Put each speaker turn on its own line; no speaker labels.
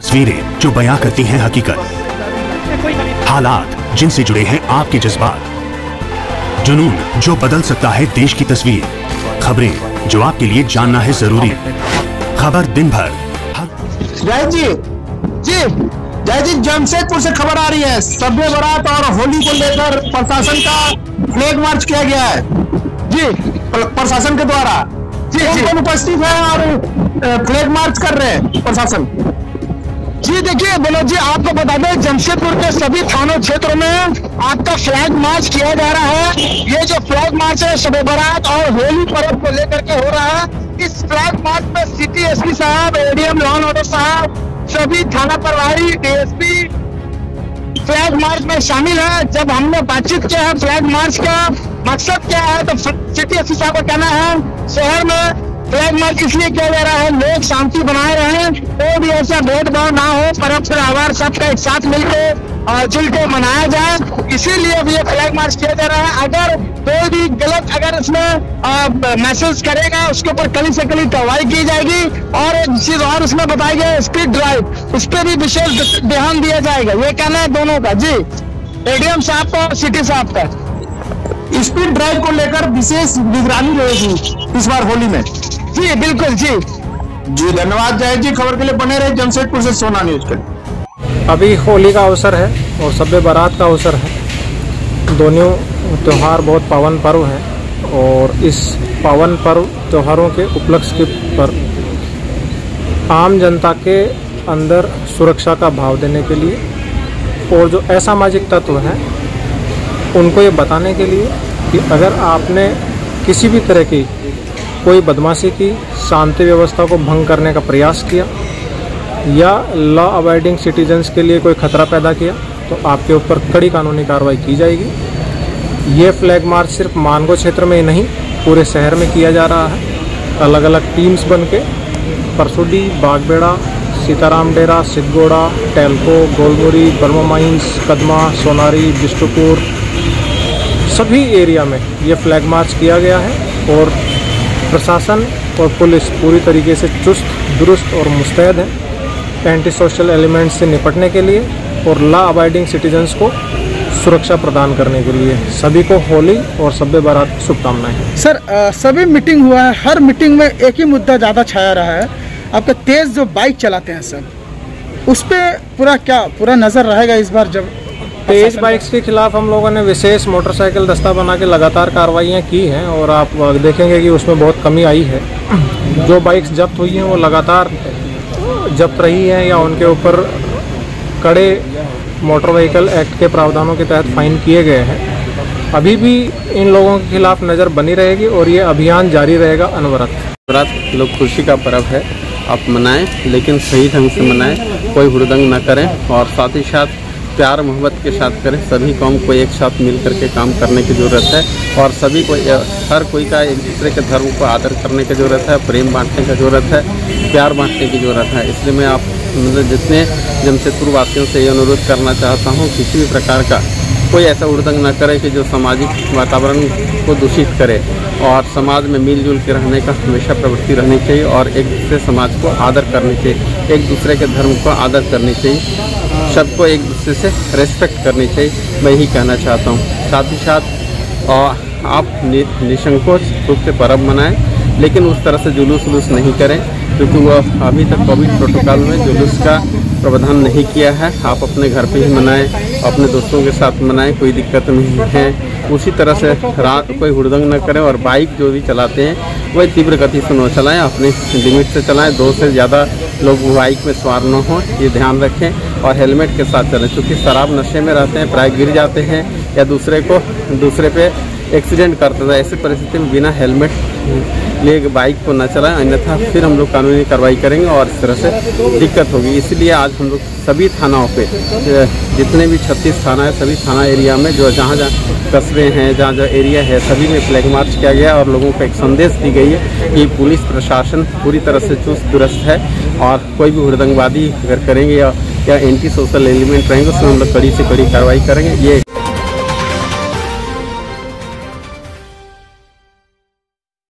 तस्वीरें जो बयां करती हैं हकीकत। हालात जिनसे जुड़े हैं आपके जज्बात। जुनून जो बदल सकता है देश की तस्वीर। खबरें जो आपके लिए जानना है ज़रूरी। खबर दिन भर।
जय जी। जी। जय जी जमशेदपुर से खबर आ रही है। सभ्य बारात और होली को लेकर प्रशासन का फ्लैग मार्च किया गया है। जी प्रशासन के द्वारा। जी कौन उपस्थित है और फ्लैग मार्च कर रहे हैं प्रशासन? जी देखिए मनोज जी, आपको बता दें, जमशेदपुर के सभी थानों क्षेत्रों में आपका फ्लैग मार्च किया जा रहा है। ये जो फ्लैग मार्च है, शब बारात और होली पर्व को लेकर के हो रहा है। इस फ्लैग मार्च में सिटी एसपी साहब एडीएम लॉ ऑर्डर साहब, सभी थाना प्रभारी डीएसपी फ्लैग मार्च में शामिल है। जब हमने बातचीत किया है फ्लैग मार्च का, मकसद क्या है तो सिटी एसपी साहब का कहना है, शहर में फ्लैग मार्च इसलिए किया जा रहा है, लोग शांति बनाए रहे कोई भी ऐसा भेदभाव ना हो पर्व त्योहार सबका एक साथ मिलकर और जुल के मनाया जाए। इसीलिए अब ये फ्लैग मार्च किया जा रहा है। अगर कोई भी गलत अगर इसमें मैसेज करेगा, उसके ऊपर कली से कली कार्रवाई की जाएगी और एक चीज़ और उसमें बताई गई स्पीड ड्राइव उस पर भी विशेष ध्यान दिया जाएगा। ये कहना है दोनों का। जी एडीएम साहब का और सिटी साहब का। स्पीड ड्राइव को लेकर विशेष निगरानी रहेगी इस बार होली में। जी बिल्कुल जी। जी धन्यवाद जय जी। खबर के लिए बने रहे जमशेदपुर से सोना न्यूज़ के
अभी होली का अवसर है और सभ्य बारात का अवसर है। दोनों त्यौहार बहुत पावन पर्व है और इस पावन पर्व त्योहारों के उपलक्ष्य के पर आम जनता के अंदर सुरक्षा का भाव देने के लिए और जो असामाजिक तत्व हैं उनको ये बताने के लिए कि अगर आपने किसी भी तरह की कोई बदमाशी की शांति व्यवस्था को भंग करने का प्रयास किया या लॉ अबाइडिंग सिटीजन्स के लिए कोई खतरा पैदा किया तो आपके ऊपर कड़ी कानूनी कार्रवाई की जाएगी। ये फ्लैग मार्च सिर्फ़ मानगो क्षेत्र में ही नहीं, पूरे शहर में किया जा रहा है। अलग अलग टीम्स बन के परसुडी, बागबेड़ा, सीताराम डेरा, सिद्धगोड़ा, टेल्को, गोलमुरी, बर्मा माइंस कदमा, सोनारी, बिष्टुपुर, सभी एरिया में ये फ्लैग मार्च किया गया है और प्रशासन और पुलिस पूरी तरीके से चुस्त दुरुस्त और मुस्तैद है। एंटी सोशल एलिमेंट से निपटने के लिए और ला अबाइडिंग सिटीजन्स को सुरक्षा प्रदान करने के लिए। सभी को होली और सभ्य बारात की शुभकामनाएँ।
सर अ, सभी मीटिंग हुआ है। हर मीटिंग में एक ही मुद्दा ज़्यादा छाया रहा है। आपका तेज जो बाइक चलाते हैं सर उस पर पूरा क्या पूरा नज़र रहेगा इस बार जब?
तेज बाइक्स के खिलाफ हम लोगों ने विशेष मोटरसाइकिल दस्ता बना के लगातार कार्रवाइयाँ की हैं और आप देखेंगे कि उसमें बहुत कमी आई है। जो बाइक्स जब्त हुई हैं वो लगातार जब्त रही हैं या उनके ऊपर कड़े मोटर व्हीकल एक्ट के प्रावधानों के तहत फाइन किए गए हैं। अभी भी इन लोगों के खिलाफ नज़र बनी रहेगी और ये अभियान जारी रहेगा अनवरत।
रात लोग खुशी का पर्व है। आप मनाएँ लेकिन सही ढंग से मनाएँ कोई हुड़दंग ना करें और साथ ही साथ प्यार मोहब्बत के साथ करें। सभी कौम को एक साथ मिल करके काम करने की ज़रूरत है और सभी को हर कोई का एक दूसरे के धर्म को आदर करने की ज़रूरत है, प्रेम बांटने की ज़रूरत है, प्यार बांटने की ज़रूरत है। इसलिए मैं आप मतलब जितने जमशेदपुर वासियों से ये अनुरोध करना चाहता हूँ, किसी भी प्रकार का कोई ऐसा उड़दंग न करे कि जो सामाजिक वातावरण को दूषित करे। और समाज में मिलजुल के रहने का हमेशा प्रवृत्ति रहनी चाहिए और एक दूसरे समाज को आदर करनी चाहिए एक दूसरे के धर्म को आदर करनी चाहिए सबको एक दूसरे से रेस्पेक्ट करनी चाहिए। मैं यही कहना चाहता हूँ। साथ ही साथ आप नि, रूप से पर्व मनाएँ लेकिन उस तरह से जुलूस वलूस नहीं करें क्योंकि वह अभी तक कोविड प्रोटोकॉल में जुलूस का प्रावधान नहीं किया है। आप अपने घर पे ही मनाएँ अपने दोस्तों के साथ मनाएँ कोई दिक्कत नहीं है। उसी तरह से रात कोई हुड़दंग न करें और बाइक जो भी चलाते हैं, वही तीव्र गति से न चलाएँ, अपने लिमिट से चलाएँ, दो से ज़्यादा लोग बाइक में सवार न हों, ये ध्यान रखें और हेलमेट के साथ चलें। क्योंकि शराब नशे में रहते हैं, प्राय गिर जाते हैं या दूसरे को, दूसरे पे एक्सीडेंट करता था ऐसी परिस्थिति में बिना हेलमेट लिए बाइक को न चलाएँ, अन्यथा फिर हम लोग कानूनी कार्रवाई करेंगे और इस तरह से दिक्कत होगी। इसलिए आज हम लोग सभी थानाओं पे जितने भी छत्तीस थाना है, सभी थाना एरिया में जो जहाँ जहाँ कस्बे हैं, जहाँ जहाँ एरिया है, सभी में फ्लैग मार्च किया गया और लोगों को एक संदेश दी गई है कि पुलिस प्रशासन पूरी तरह से चुस्त दुरुस्त है और कोई भी हुड़दंगवादी अगर करेंगे या या एंटी सोशल एलिमेंट रहेंगे, उसमें हम लोग कड़ी से कड़ी कार्रवाई करेंगे। ये